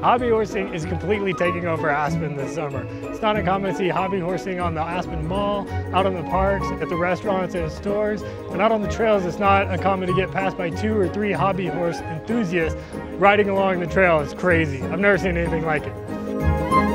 Hobby horsing is completely taking over Aspen this summer. It's not uncommon to see hobby horsing on the Aspen Mall, out in the parks, at the restaurants and stores, and out on the trails it's not uncommon to get passed by two or three hobby horse enthusiasts riding along the trail. It's crazy. I've never seen anything like it.